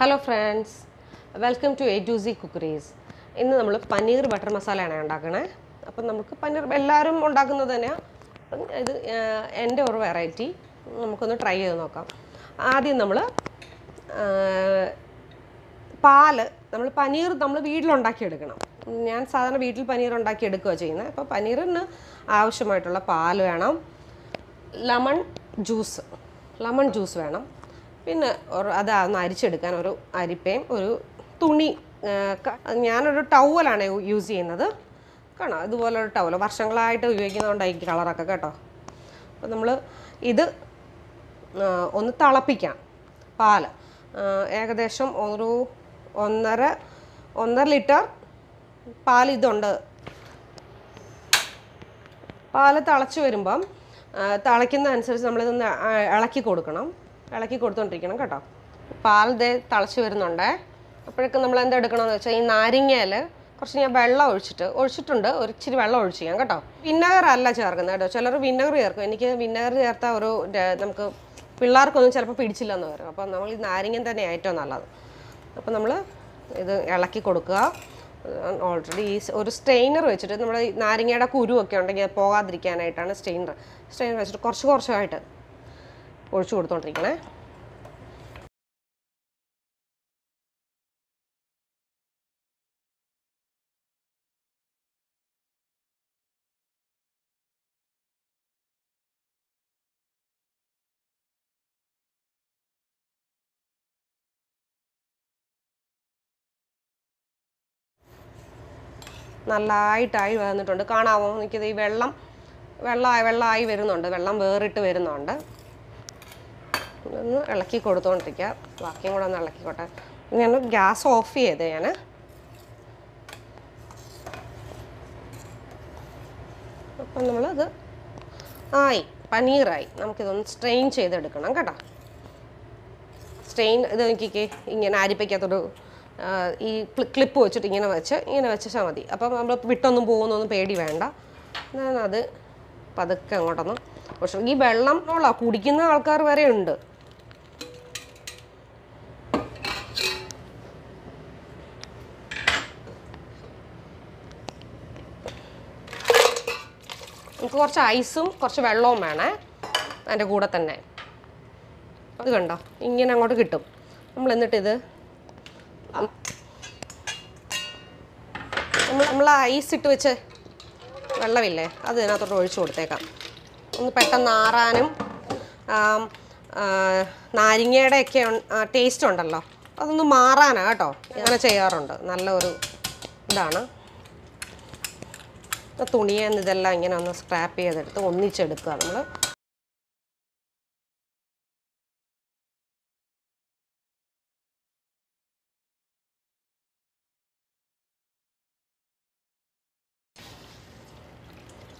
Hello friends welcome to A to C cookeries ഇന്ന് നമ്മൾ paneer butter മസാലയാണ് ഉണ്ടാക്കണേ. അപ്പം നമുക്ക് പനീർ എല്ലാവരും ഉണ്ടാക്കുന്നത് തന്നെയാണ് ഇത് എന്റെ ഒരു വെറൈറ്റി നമുക്കൊന്ന് ട്രൈ ചെയ്ത് നോക്കാം. ആദ്യം നമ്മൾ പാൽ നമ്മൾ പനീർ നമ്മൾ വീട്ടിലുണ്ടാക്കിയെടുക്കണം. ഞാൻ സാധാരണ വീട്ടിൽ പനീർ ഉണ്ടാക്കി എടുക്കുക ചെയ്യുന്നത്. അപ്പോൾ പനീറിന് ആവശ്യമായിട്ടുള്ള പാൽ വേണം. ലെമൺ ജ്യൂസ് ലെമൺ ജ്യൂസ് വേണം. പിന്നെ അത് ഒന്ന് അരിച്ചെടുക്കാൻ ഒരു അരിപ്പയും ഒരു തുണി ഞാനൊരു ടവലാണ് യൂസ് ചെയ്യുന്നത്. കാണാം ഇതുപോലൊരു ടവൽ വർഷങ്ങളായിട്ട് ഉപയോഗിക്കുന്നതുകൊണ്ടായിരിക്കും കളറൊക്കെ കേട്ടോ. അപ്പോൾ നമ്മൾ ഇത് ഒന്ന് തിളപ്പിക്കാം. പാൽ. ഏകദേശം ഒരു ഒന്നര ഒന്നര ലിറ്റർ പാൽ ഇതുണ്ട്. പാൽ തിളച്ച് വരുമ്പം തിളയ്ക്കുന്ന അനുസരിച്ച് നമ്മളിതൊന്ന് ഇളക്കി കൊടുക്കണം. ഇളക്കി കൊടുത്തോണ്ടിരിക്കണം കേട്ടോ. പാൽ ദേ തിളച്ച് വരുന്നുണ്ടേ. അപ്പോഴേക്കും നമ്മൾ എന്താ എടുക്കണമെന്ന് വെച്ചാൽ ഈ നാരങ്ങയിൽ കുറച്ച് ഞാൻ വെള്ളം ഒഴിച്ചിട്ട് ഒഴിച്ചിട്ടുണ്ട് ഒരു ഇച്ചിരി വെള്ളം ഒഴിച്ച് ഞാൻ കേട്ടോ. വിന്നഗർ അല്ല ചേർക്കുന്നത് കേട്ടോ. ചിലർ വിന്നഗർ ചേർക്കും. എനിക്ക് വിന്നഗർ ചേർത്ത ഒരു നമുക്ക് പിള്ളേർക്കൊന്നും ചിലപ്പോൾ പിടിച്ചില്ലെന്ന് വരും. അപ്പോൾ നമ്മൾ ഈ നാരങ്ങൻ തന്നെ ഏറ്റവും നല്ലത്. അപ്പോൾ നമ്മൾ ഇത് ഇളക്കി കൊടുക്കുക. ഓൾറെഡി ഈ ഒരു സ്ട്രെയിനർ വെച്ചിട്ട് നമ്മൾ നാരങ്ങയുടെ കുരുവൊക്കെ ഉണ്ടെങ്കിൽ പോകാതിരിക്കാനായിട്ടാണ് സ്ട്രെയിനർ. സ്ട്രെയിനർ വെച്ചിട്ട് കുറച്ച് കുറച്ചായിട്ട് ഒഴിച്ചു കൊടുത്തോണ്ടിരിക്കണേ. നല്ലതായിട്ടായി വന്നിട്ടുണ്ട്. കാണാമോ എനിക്കിത് ഈ വെള്ളം വെള്ളമായി വെള്ളമായി വരുന്നുണ്ട്. വെള്ളം വേറിട്ട് വരുന്നുണ്ട്. ഒന്ന് ഇളക്കി കൊടുത്തോണ്ടിരിക്കുക ബാക്കിയും കൂടെ ഒന്ന് ഇളക്കിക്കോട്ടെ. ഞാൻ ഗ്യാസ് ഓഫ് ചെയ്ത് ഞാൻ അപ്പം നമ്മളത് ആയി. പനീറായി. നമുക്കിതൊന്ന് സ്ട്രെയിൻ ചെയ്തെടുക്കണം കേട്ടോ. സ്ട്രെയിൻ ഇത് നോക്കിക്കേ. ഇങ്ങനെ അരിപ്പയ്ക്കകത്തൊരു ആ, ഈ ക്ലിപ്പ് വെച്ചിട്ട് ഇങ്ങനെ വെച്ച് ഇങ്ങനെ വെച്ചാൽ മതി. അപ്പം നമ്മൾ വിട്ടൊന്നും പോകുന്നൊന്നും പേടി വേണ്ട. ഞാനത് പതുക്കെ അങ്ങോട്ടൊന്നും. പക്ഷേ ഈ വെള്ളം ഉള്ള കുടിക്കുന്ന ആൾക്കാർ വരെ ഉണ്ട്. നമുക്ക് കുറച്ച് ഐസും കുറച്ച് വെള്ളവും വേണേ. അതിന്റെ കൂടെ തന്നെ. അത് കണ്ടോ? ഇങ്ങനെ അങ്ങോട്ട് കിട്ടും. നമ്മൾ എന്നിട്ടിത് നമ്മൾ നമ്മൾ ഐസ് ഇട്ട് വെച്ച് വെള്ളമില്ലേ അത് ഇതിനകത്തോട്ട് ഒഴിച്ചു കൊടുത്തേക്കാം. ഒന്ന് പെട്ടെന്ന് ആറാനും ആം, ആ, നാരങ്ങയുടെ ഒക്കെ ടേസ്റ്റ് ഉണ്ടല്ലോ. അതൊന്ന് മാറാനാണ് കേട്ടോ. അങ്ങനെ ചെയ്യാറുണ്ട്. നല്ല ഒരു ഇതാണ്. തുണിയെ ഇതെല്ലാം ഇങ്ങനെ ഒന്ന് സ്ക്രാപ്പ് ചെയ്തെടുത്ത് ഒന്നിച്ചെടുക്കുക നമ്മൾ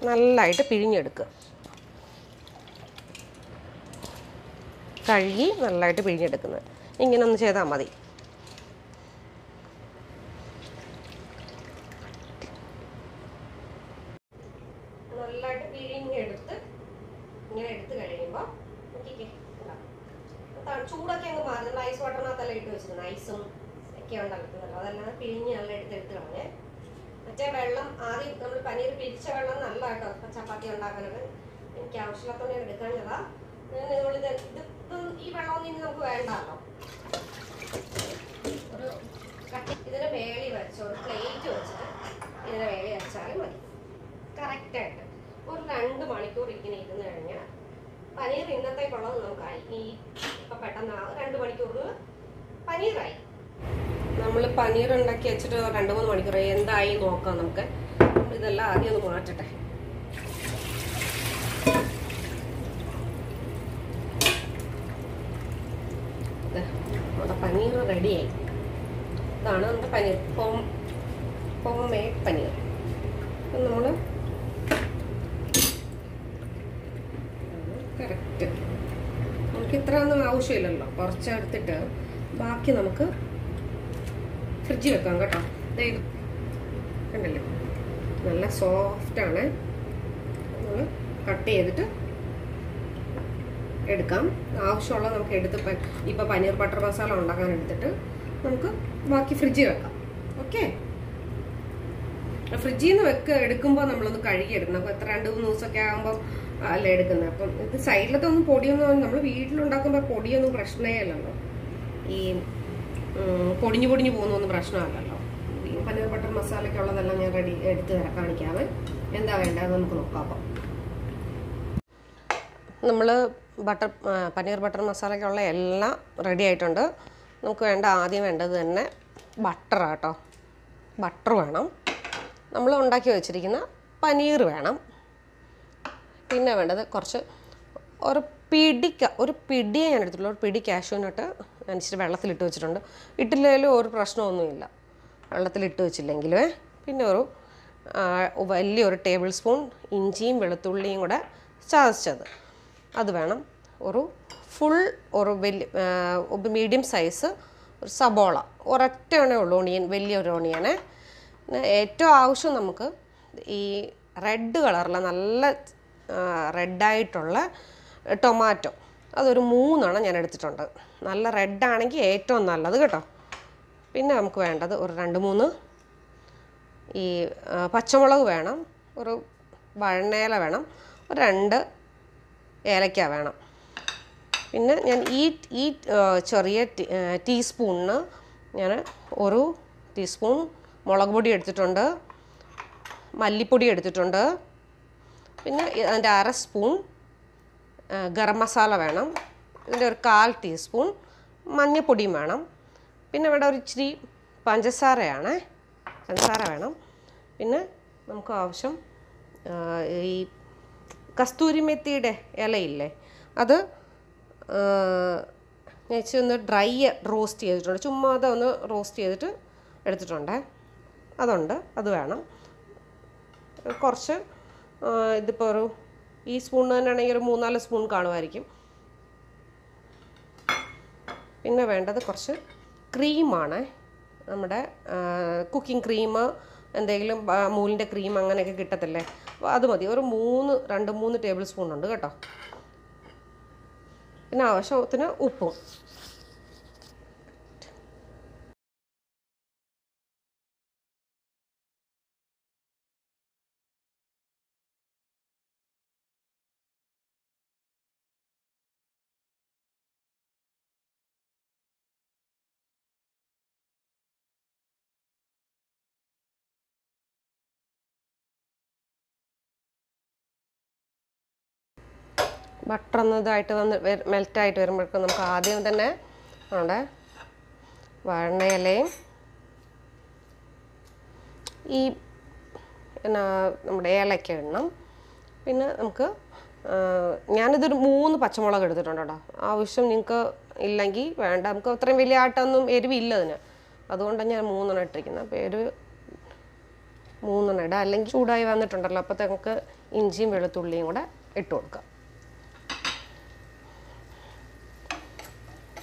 നല്ലതായിട്ട് പിഴിഞ്ഞെടുക്കുക. കഴുകി നല്ലതായിട്ട് പിഴിഞ്ഞെടുക്കുന്നത്. ഇങ്ങനെ ഒന്ന് ചെയ്താൽ മതി നല്ലതായിട്ട് പിഴിഞ്ഞെടുത്ത് ഇങ്ങനെ എടുത്ത് കഴിയുമ്പോൾ നോക്കിക്കേ ഇതാ. ത- ചൂടൊക്കെ അങ്ങ് മാറി നമ്മൾ ഐസ് വാട്ടറിനകത്തല്ല ഇട്ട് വെച്ചിരുന്നത് ഐസും ഒക്കെ ഉണ്ടല്ലോ അതെല്ലാം പിഴിഞ്ഞ് നല്ല എടുത്തെടുത്ത് കളഞ്ഞേ മറ്റേ വെള്ളം ആദ്യം നമ്മൾ പനീർ പിരിച്ച വെള്ളം നല്ല കേട്ടോ ഇപ്പം ചപ്പാത്തി ഉണ്ടാക്കുന്നത് എനിക്ക് ആവശ്യമില്ലാത്ത ഞാൻ എടുക്കാഞ്ഞതാ. നമ്മളിത് ഇതിപ്പം ഈ വെള്ളമൊന്നും ഇനി നമുക്ക് വേണ്ടല്ലോ. ഒരു കട്ടി ഇതിന് വേളി വെച്ച് ഒരു പ്ലേറ്റ് വെച്ചിട്ട് ഇതിന് വേളി വെച്ചാൽ മതി. കറക്റ്റായിട്ട്. ഒരു രണ്ട് മണിക്കൂർ ഇങ്ങനെ ഇരുന്ന് കഴിഞ്ഞാൽ പനീർ ഇന്നത്തേക്കുള്ളത് നമുക്കായി. ഈ ഇപ്പം പെട്ടെന്ന് രണ്ട് മണിക്കൂർ പനീറായി. നമ്മൾ പനീർ ഉണ്ടാക്കി വെച്ചിട്ട് രണ്ട് മൂന്ന് മണിക്കൂറായി എന്തായി നോക്കാം നമുക്ക്. ഇതെല്ലാം ആദ്യം ഒന്ന് മാറ്റട്ടെ ദേ, നമ്മുടെ പനീർ റെഡിയായി ഇതാണ് നമുക്ക് paneer. Home home made paneer. അപ്പം നമ്മൾ കറക്റ്റ്. നമുക്ക് ഇത്ര ഒന്നും ആവശ്യമില്ലല്ലോ കുറച്ചെടുത്തിട്ട് ബാക്കി നമുക്ക് ഫ്രിഡ്ജിൽ വെക്കാം കേട്ടോ. ഇത് കണ്ടല്ലേ? നല്ല സോഫ്റ്റ് ആണ്. നമ്മൾ കട്ട് ചെയ്തിട്ട് എടുക്കാം. ആവശ്യമുള്ള നമുക്ക് എടുത്ത് ഇപ്പൊ പനീർ ബട്ടർ മസാല ഉണ്ടാക്കാൻ എടുത്തിട്ട് നമുക്ക് ബാക്കി ഫ്രിഡ്ജിൽ വെക്കാം. ഓക്കെ ഫ്രിഡ്ജിൽ നിന്ന് വെക്ക എടുക്കുമ്പോൾ നമ്മളൊന്ന് കഴുകി എടുക്കണം അപ്പോൾ എത്ര രണ്ട് മൂന്ന് ദിവസമൊക്കെ ആകുമ്പോൾ അല്ല എടുക്കുന്നത്. അപ്പം ഇത് സൈഡിലത്തെ ഒന്നും പൊടിയൊന്നും നമ്മൾ വീട്ടിലുണ്ടാക്കുമ്പോൾ പൊടിയൊന്നും പ്രശ്നമേ അല്ലല്ലോ. ഈ പൊടിഞ്ഞു പൊടിഞ്ഞു പോകുന്നൊന്നും പ്രശ്നമല്ലല്ലോ. പനീർ ബട്ടർ മസാലയ്ക്ക് ഉള്ളതെല്ലാം ഞാൻ റെഡി എടുത്ത് തരാം കാണിക്കാവേ. എന്താ വേണ്ടത് നമുക്ക് നോക്കാം അപ്പം. നമ്മൾ ബട്ടർ പനീർ ബട്ടർ മസാലയ്ക്കുള്ള എല്ലാം റെഡി ആയിട്ടുണ്ട്. നമുക്ക് വേണ്ട ആദ്യം വേണ്ടത് തന്നെ ബട്ടർ കേട്ടോ ബട്ടർ വേണം. നമ്മൾ ഉണ്ടാക്കി വെച്ചിരിക്കുന്ന പനീർ വേണം. പിന്നെ വേണ്ടത് കുറച്ച് ഒരു പിടിക്ക ഒരു പിടിയെ ഞാൻ എടുത്തിട്ടുള്ളൂ. ഒരു പിടി കാഷ്യൂനട്ട് ഞാൻ ഇച്ചിരി വെള്ളത്തിലിട്ട് വെച്ചിട്ടുണ്ട്. ഇട്ടില്ലെങ്കിലും ഒരു പ്രശ്നമൊന്നുമില്ല. വെള്ളത്തിലിട്ട് വെച്ചില്ലെങ്കിലേ. പിന്നെ ഒരു വലിയൊരു ടേബിൾ സ്പൂൺ ഇഞ്ചിയും വെളുത്തുള്ളിയും കൂടെ ചതച്ചത്. അത് വേണം. ഒരു ഫുൾ ഒരു വലിയ മീഡിയം സൈസ് ഒരു സബോള. ഒരൊറ്റ ഒണേ ഉള്ളൂ ഓണിയൻ വലിയൊരു ഓണിയനെ ഏറ്റവും ആവശ്യം നമുക്ക് ഈ റെഡ് കളറിലെ നല്ല റെഡായിട്ടുള്ള ടൊമാറ്റോ അതൊരു മൂന്നെണ്ണം ഞാൻ എടുത്തിട്ടുണ്ട്. നല്ല റെഡാണെങ്കിൽ ഏറ്റവും നല്ലത് കേട്ടോ. പിന്നെ നമുക്ക് വേണ്ടത് ഒരു രണ്ട് മൂന്ന് ഈ പച്ചമുളക് വേണം. ഒരു വഴണേല വേണം. ഒരു രണ്ട് ഏലക്ക വേണം. പിന്നെ ഞാൻ ഈ ഈ ചെറിയ ടീസ്പൂണിന് ഞാൻ ഒരു ടീസ്പൂൺ മുളക് പൊടി എടുത്തിട്ടുണ്ട് മല്ലിപ്പൊടി എടുത്തിട്ടുണ്ട് പിന്നെ അതിന്റെ അര സ്പൂൺ ഗരം മസാല വേണം ഇതിന്റെ ഒരു കാൽ ടീസ്പൂൺ മഞ്ഞൾപ്പൊടിയും വേണം പിന്നെ ഇവിടെ ഒരു ഇച്ചിരി പഞ്ചസാരയാണ് പഞ്ചസാര വേണം പിന്നെ നമുക്ക് ആവശ്യം ഈ കസ്തൂരി മെത്തിയുടെ ഇലയില്ലേ അത് ഞാൻ ഒന്ന് ഡ്രൈ റോസ്റ്റ് ചെയ്തിട്ടുണ്ട്. ചുമ്മാ അതൊന്ന് റോസ്റ്റ് ചെയ്തിട്ട് എടുത്തിട്ടുണ്ട്. അതുണ്ട്. അത് വേണം. കുറച്ച് ഇതിപ്പോൾ ഒരു ഈ സ്പൂൺ തന്നെയാണെങ്കിൽ ഒരു മൂന്നാൽ സ്പൂൺ കാണുമായിരിക്കും. പിന്നെ വേണ്ടത് കുറച്ച് ക്രീമാണ്. നമ്മുടെ കുക്കിംഗ് ക്രീം എന്തെങ്കിലും മൂലിന്റെ ക്രീം അങ്ങനെയൊക്കെ കിട്ടത്തില്ലേ? അപ്പോൾ അത് മതി. ഒരു മൂന്ന് രണ്ട് മൂന്ന് ടേബിൾ സ്പൂൺ ഉണ്ട് കേട്ടോ. പിന്നെ ആവശ്യത്തിന് ഉപ്പും ബട്ടർ ഒന്ന് ഇതായിട്ട് വന്ന് മെൽറ്റായിട്ട് വരുമ്പോഴേക്കും നമുക്ക് ആദ്യം തന്നെ നമ്മുടെ വഴണയിലയും ഈ എന്നാ നമ്മുടെ ഏലയ്ക്ക ഇടണം പിന്നെ നമുക്ക് ഞാനിതൊരു മൂന്ന് പച്ചമുളക് എടുത്തിട്ടുണ്ട് കേട്ടോ. ആവശ്യം നിങ്ങൾക്ക് ഇല്ലെങ്കിൽ വേണ്ട. നമുക്ക് അത്രയും വലിയ ആട്ടൊന്നും എരിവില്ല അതിന്. അതുകൊണ്ടാണ് ഞാൻ മൂന്നെണ്ണം ഇട്ടിരിക്കുന്നത്. അപ്പോൾ എരിവ് മൂന്നെണ്ണം ഇടാം. അല്ലെങ്കിൽ ചൂടായി വന്നിട്ടുണ്ടല്ലോ. അപ്പോൾ നമുക്ക് ഇഞ്ചിയും വെളുത്തുള്ളിയും കൂടെ ഇട്ട് കൊടുക്കാം.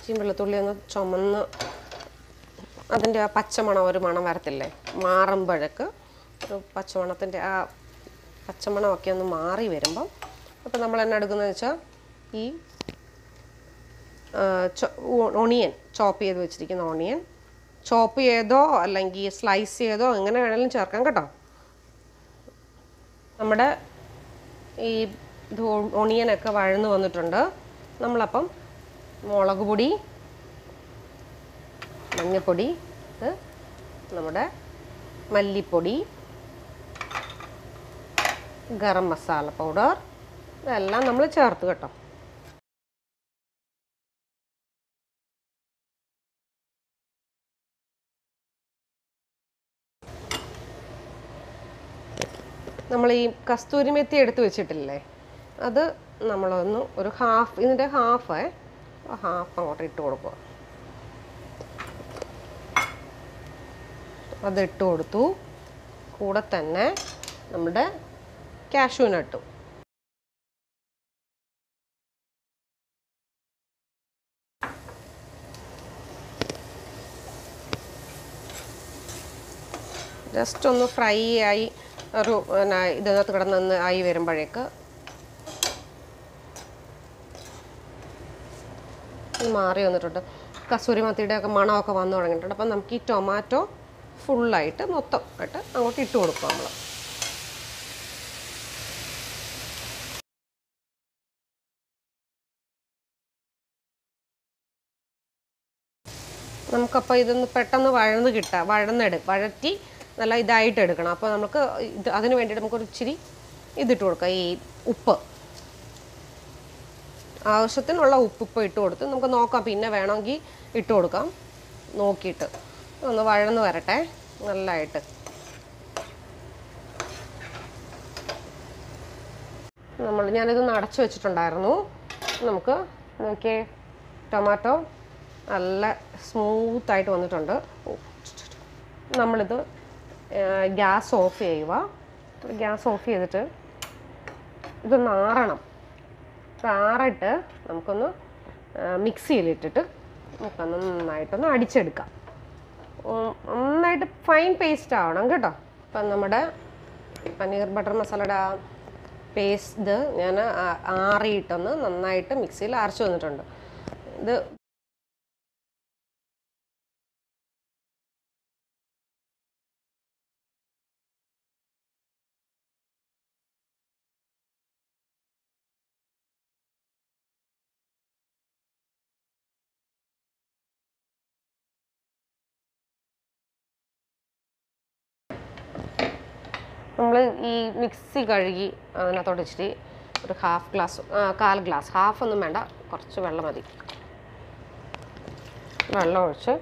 ഇഞ്ചിയും വെളുത്തുള്ളി ഒന്ന് ചുമന്ന് അതിന്റെ ആ പച്ചമണം ഒരു മണം വരത്തില്ലേ? മാറുമ്പോഴേക്ക് ഒരു പച്ചമണത്തിന്റെ ആ പച്ചമണമൊക്കെ ഒന്ന് മാറി വരുമ്പം അപ്പോൾ നമ്മൾ എന്നെ എടുക്കുന്നതെന്ന് വെച്ചാൽ ഈ ഒണിയൻ ചോപ്പ് ചെയ്ത് വെച്ചിരിക്കുന്ന ഒണിയൻ. ചോപ്പ് ചെയ്തോ അല്ലെങ്കിൽ സ്ലൈസ് ചെയ്തോ എങ്ങനെ വേണമെങ്കിലും ചേർക്കാം കേട്ടോ. നമ്മുടെ ഈ ഒണിയനൊക്കെ വഴന്ന് വന്നിട്ടുണ്ട്. നമ്മളപ്പം മുളക് പൊടി മഞ്ഞൾപ്പൊടി നമ്മുടെ മല്ലിപ്പൊടി ഗരം മസാല പൗഡർ ഇതെല്ലാം നമ്മൾ ചേർത്ത് കേട്ടോ. നമ്മൾ ഈ കസ്തൂരി മെത്തി എടുത്ത് വെച്ചിട്ടില്ലേ? അത് നമ്മളൊന്ന് ഒരു ഹാഫ് ഇതിന്റെ ഹാഫ് ഹാഫ് അങ്ങോട്ട് ഇട്ട് കൊടുക്കുക. അത് ഇട്ട് കൊടുത്തു. കൂടെ തന്നെ നമ്മുടെ കാഷ്യൂ നട്ടും ജസ്റ്റ് ഒന്ന് ഫ്രൈ ആയി ഒരു ഇതിനകത്ത് കിടന്നൊന്ന് ആയി വരുമ്പോഴേക്ക് മാറി വന്നിട്ടുണ്ട്. കസൂരി മത്തിയുടെ ഒക്കെ മണമൊക്കെ വന്നു തുടങ്ങിയിട്ടുണ്ട്. അപ്പം നമുക്ക് ഈ ടൊമാറ്റോ ഫുള്ളായിട്ട് മൊത്തം ആയിട്ട് അങ്ങോട്ട് ഇട്ട് കൊടുക്കാം നമ്മൾ നമുക്കപ്പോൾ ഇതൊന്ന് പെട്ടെന്ന് വഴന്ന് കിട്ടുക വഴന്നെടു വഴറ്റി നല്ല ഇതായിട്ട് എടുക്കണം. അപ്പോൾ നമുക്ക് ഇത് അതിന് വേണ്ടിയിട്ട് നമുക്കൊരു ഇച്ചിരി ഇതിട്ട് കൊടുക്കാം. ഈ ഉപ്പ്. ആവശ്യത്തിനുള്ള ഉപ്പ് ഇട്ട് കൊടുത്ത് നമുക്ക് നോക്കാം. പിന്നെ വേണമെങ്കിൽ ഇട്ട് കൊടുക്കാം. നോക്കിയിട്ട് ഒന്ന് വഴന്ന് വരട്ടെ. നല്ലതായിട്ട് നമ്മൾ ഞാനിത് നടച്ചു വെച്ചിട്ടുണ്ടായിരുന്നു. നമുക്ക് നോക്കിയേ ടൊമാറ്റോ നല്ല സ്മൂത്തായിട്ട് വന്നിട്ടുണ്ട്. നമ്മളിത് ഗ്യാസ് ഓഫ് ചെയ്യുക. ഗ്യാസ് ഓഫ് ചെയ്തിട്ട് ഇത് ആറണം ഇത് ആറിട്ട് നമുക്കൊന്ന് മിക്സിയിലിട്ടിട്ട് നമുക്കൊന്ന് നന്നായിട്ടൊന്ന് അടിച്ചെടുക്കാം. നന്നായിട്ട് ഫൈൻ പേസ്റ്റ് ആവണം കേട്ടോ. ഇപ്പം നമ്മുടെ പനീർ ബട്ടർ മസാലയുടെ ആ പേസ്റ്റ് ഞാൻ ആറിയിട്ടൊന്ന് നന്നായിട്ട് മിക്സിയിൽ അരച്ചു വന്നിട്ടുണ്ട്. ഇത് നമ്മൾ ഈ മിക്സി കഴുകി അതിനകത്തോട്ട് ഇച്ചിരി ഒരു ഹാഫ് ഗ്ലാസ് കാൽ ഗ്ലാസ് ഹാഫ് ഒന്നും വേണ്ട കുറച്ച് വെള്ളം മതി. വെള്ളം ഒഴിച്ച്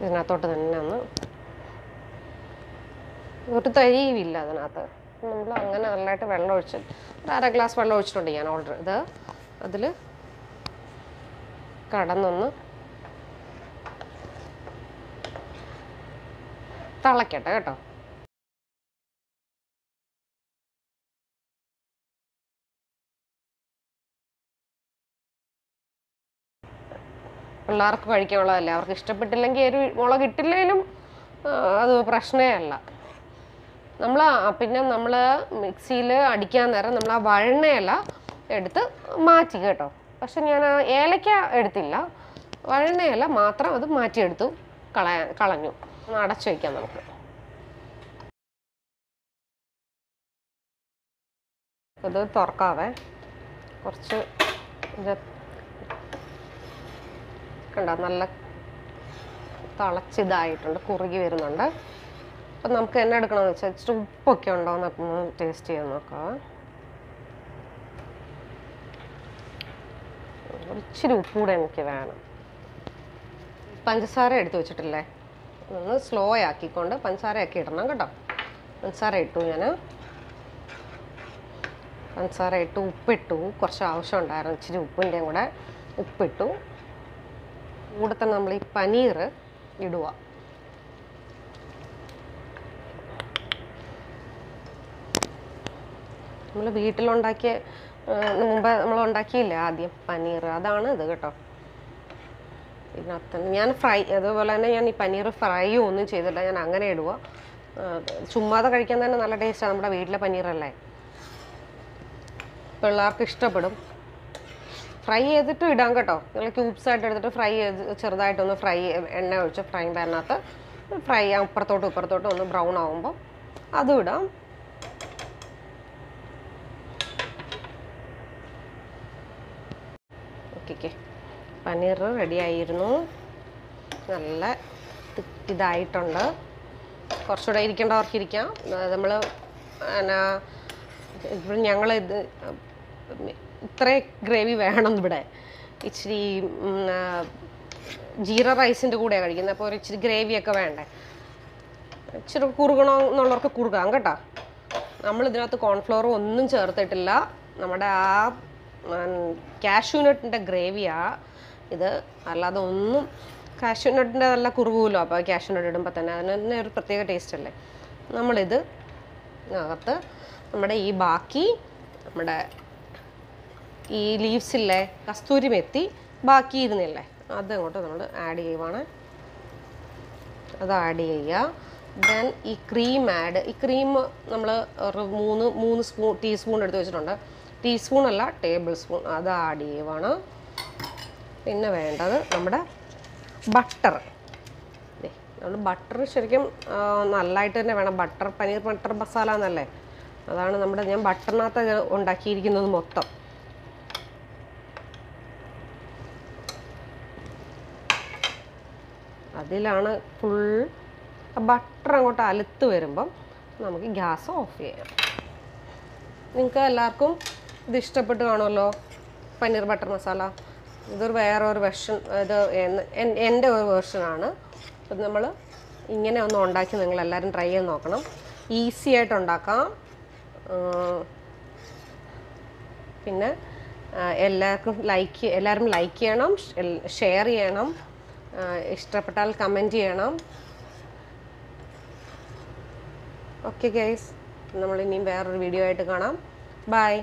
ഇതിനകത്തോട്ട് തന്നെ ഒന്ന് ഒരു തരിയുമില്ല അതിനകത്ത്. നമ്മൾ അങ്ങനെ നല്ലതായിട്ട് വെള്ളം ഒഴിച്ച് ഒരു അര ഗ്ലാസ് വെള്ളം ഒഴിച്ചിട്ടുണ്ട് ഞാൻ ഓർഡർ ഇത് അതിൽ കടന്നൊന്ന് തിളക്കട്ടെ കേട്ടോ. പിള്ളേർക്ക് കഴിക്കാനുള്ളതല്ല അവർക്ക് ഇഷ്ടപ്പെട്ടില്ലെങ്കിൽ ഒരു മുളക് ഇട്ടില്ലെങ്കിലും അത് പ്രശ്നമേ അല്ല. നമ്മൾ പിന്നെ നമ്മൾ മിക്സിയിൽ അടിക്കാൻ നേരം നമ്മൾ ആ വഴണയില എടുത്ത് മാറ്റി കേട്ടോ. പക്ഷെ ഞാൻ ഏലക്ക എടുത്തില്ല. വഴണയില മാത്രം അത് മാറ്റിയെടുത്തു കളയാൻ കളഞ്ഞു. ഒന്ന് അടച്ചു വയ്ക്കാം നമുക്ക്. ഇത് തുറക്കാവേ. കുറച്ച് കണ്ട? നല്ല തിളച്ചിതായിട്ടുണ്ട് കുറുകി വരുന്നുണ്ട്. അപ്പം നമുക്ക് എന്നെ എടുക്കണമെന്ന് വെച്ചാൽ ഇച്ചിരി ഉപ്പൊക്കെ ഉണ്ടോ എന്നൊക്കെ ഒന്ന് ടേസ്റ്റ് ചെയ്ത് നോക്കാം. ഇച്ചിരി ഉപ്പ് കൂടെ എനിക്ക് വേണം. പഞ്ചസാര എടുത്തു വെച്ചിട്ടില്ലേ? ഒന്ന് സ്ലോ ആക്കിക്കൊണ്ട് പഞ്ചസാരയൊക്കെ ഇടണം കേട്ടോ. പഞ്ചസാര ഇട്ടു ഞാൻ പഞ്ചസാര ഇട്ടു ഉപ്പിട്ടു. കുറച്ച് ആവശ്യം ഉണ്ടായിരുന്നു. ഇച്ചിരി ഉപ്പിന്റെയും കൂടെ ഉപ്പിട്ടു. കൂടെ തന്നെ നമ്മൾ ഈ പനീർ ഇടുക നമ്മൾ വീട്ടിലുണ്ടാക്കിയ മുമ്പ് നമ്മൾ ഉണ്ടാക്കിയില്ലേ ആദ്യം? പനീർ. അതാണ് ഇത് കേട്ടോ. ഞാൻ ഫ്രൈ അതുപോലെ തന്നെ ഞാൻ ഈ പനീർ ഫ്രൈയും ഒന്നും ചെയ്തില്ല ഞാൻ അങ്ങനെ ഇടുക ചുമ്മാതെ കഴിക്കാൻ തന്നെ നല്ല ടേസ്റ്റാണ് നമ്മുടെ വീട്ടിലെ പനീറല്ലേ. പിള്ളേർക്ക് ഇഷ്ടപ്പെടും. ഫ്രൈ ചെയ്തിട്ട് ഇടാം കേട്ടോ. നിങ്ങൾ ക്യൂബ്സ് ആയിട്ട് എടുത്തിട്ട് ഫ്രൈ ചെയ്ത് ചെറുതായിട്ടൊന്ന് ഫ്രൈ എണ്ണ ഒഴിച്ച് ഫ്രൈ പാനിനകത്ത് ഫ്രൈ അപ്പുറത്തോട്ടും ഇപ്പുറത്തോട്ടും ഒന്ന് ബ്രൗൺ ആകുമ്പോൾ അതും ഇടാം ഓക്കെ ഓക്കെ പനീർ റെഡി ആയിരുന്നു നല്ല ഇതായിട്ടുണ്ട്. കുറച്ചുകൂടെ ഇരിക്കേണ്ടവർക്ക് ഇരിക്കാം നമ്മൾ എന്നാ ഇപ്പോൾ ഞങ്ങൾ ഇത് ഇത്ര ഗ്രേവി വേണം ഇവിടെ. ഇച്ചിരി ജീര റൈസിന്റെ കൂടെയാണ് കഴിക്കുന്നത് അപ്പോൾ ഒരു ഇച്ചിരി ഗ്രേവിയൊക്കെ വേണ്ടേ. ഇച്ചിരി കുറുകണോ എന്നുള്ളവർക്ക് കുറുകാം കേട്ടോ. നമ്മൾ ഇതിനകത്ത് കോൺഫ്ലോർ ഒന്നും ചേർത്തിട്ടില്ല. നമ്മുടെ ആ കാഷ്യൂനട്ടിന്റെ ഗ്രേവിയാ. ഇത് അല്ലാതെ ഒന്നും കാഷ്യൂ നട്ടിന്റെ നല്ല കുറുകുമല്ലോ അപ്പോൾ കാഷ്യൂ നട്ട് ഇടുമ്പോൾ തന്നെ അതിന് തന്നെ ഒരു പ്രത്യേക ടേസ്റ്റ് അല്ലേ? നമ്മളിത് അകത്ത് നമ്മുടെ ഈ ബാക്കി നമ്മുടെ ഈ ലീവ്സ് ഇല്ലേ കസ്തൂരി മെത്തി ബാക്കി ഇരുന്നില്ലേ അത് അങ്ങോട്ട് നമ്മൾ ആഡ് ചെയ്യുവാണ്. അത് ആഡ് ചെയ്യുക. ദെൻ ഈ ക്രീം ആഡ് ഈ ക്രീം നമ്മൾ മൂന്ന് മൂന്ന് സ്പൂൺ ടീസ്പൂൺ എടുത്ത് വെച്ചിട്ടുണ്ട്. ടീസ്പൂൺ അല്ല ടേബിൾ സ്പൂൺ അത് ആഡ് ചെയ്യുവാണ്. പിന്നെ വേണ്ടത് നമ്മുടെ ബട്ടർ. നമ്മൾ ബട്ടർ ശരിക്കും നല്ലതായിട്ട് തന്നെ വേണം. ബട്ടർ പനീർ ബട്ടർ മസാല എന്നല്ലേ? അതാണ് നമ്മുടെ ഞാൻ ബട്ടറിനകത്ത് ഉണ്ടാക്കിയിരിക്കുന്നത് മൊത്തം. അതിലാണ് ഫുൾ ബട്ടർ അങ്ങോട്ട് അലുത്ത് വരുമ്പം നമുക്ക് ഗ്യാസ് ഓഫ് ചെയ്യാം. നിങ്ങൾക്ക് എല്ലാവർക്കും ഇത് ഇഷ്ടപ്പെട്ട് കാണുമല്ലോ? പനീർ ബട്ടർ മസാല? ഇതൊരു വേറെ ഒരു വെർഷൻ ഇത് എന്റെ ഒരു വേർഷനാണ് അപ്പം നമ്മൾ ഇങ്ങനെ ഒന്ന് ഉണ്ടാക്കി നിങ്ങൾ എല്ലാവരും ട്രൈ ചെയ്ത് നോക്കണം. ഈസി ആയിട്ട് ഉണ്ടാക്കാം. പിന്നെ എല്ലാവർക്കും ലൈക്ക് എല്ലാവരും ലൈക്ക് ചെയ്യണം ഷെയർ ചെയ്യണം ഇഷ്ടപ്പെട്ടാൽ കമന്റ് ചെയ്യണം. ഓക്കെ ഗൈസ് നമ്മൾ ഇനിയും വേറൊരു വീഡിയോ ആയിട്ട് കാണാം. ബൈ